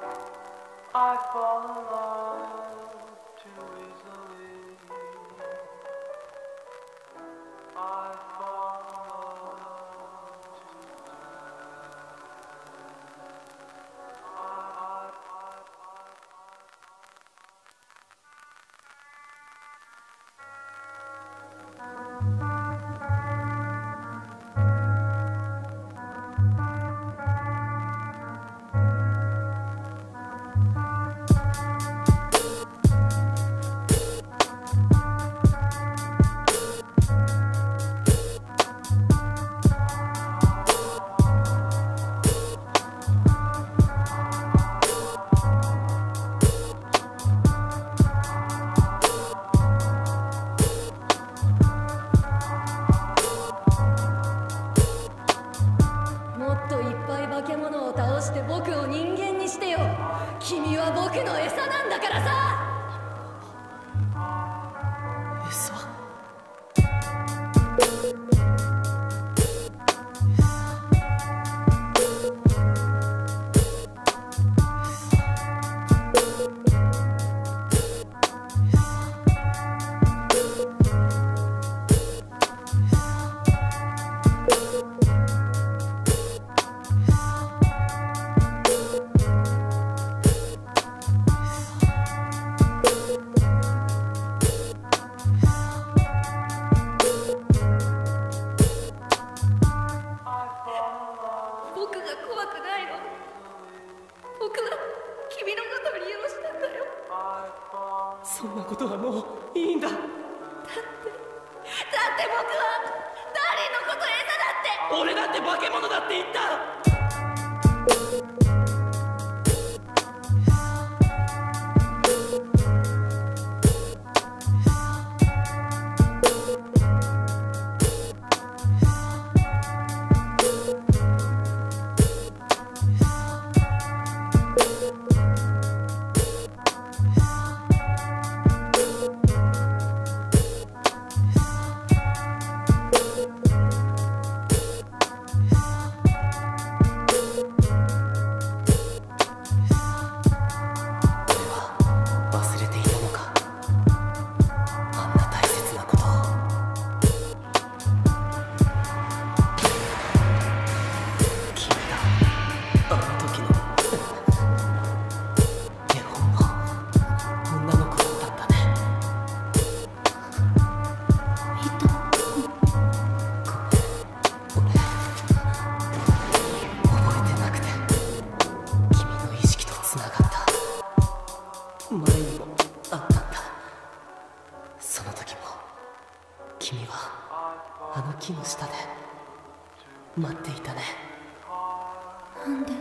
I fall in love too して僕を人間にしてよ。君は僕の餌なんだからさ。僕が怖くないの？僕は君のことを利用したんだよ。そんなことはもういいんだ。だって僕はダーリンのこと餌だって。俺だって化け物だって言った君はあの木の下で待っていたね。なんで？